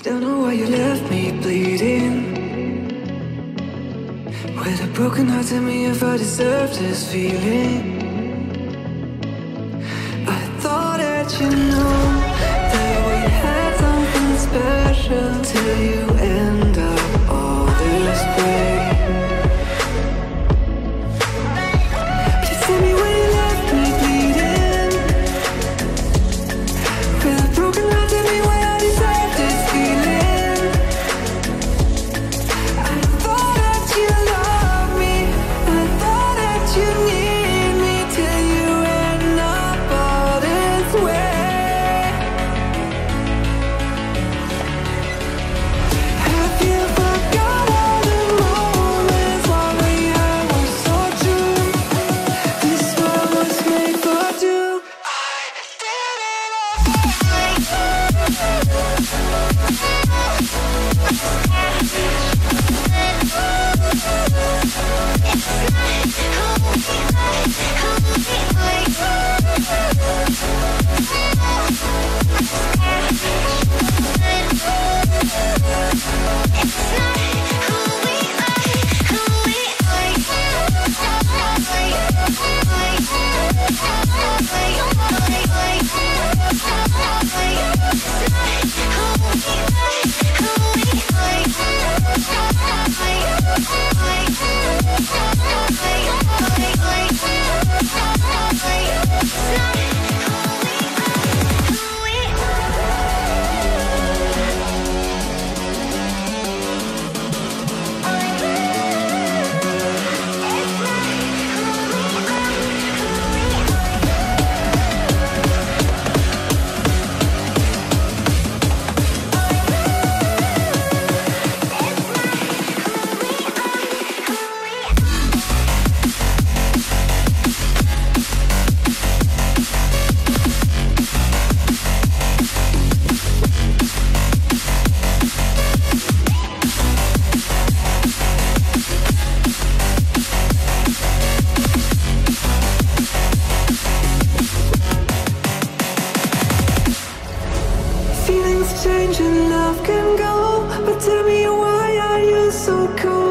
Don't know why you left me bleeding. With a broken heart, tell me if I deserve this feeling. I thought that you know. Bye. Strange, and love can go But tell me why are you so cold?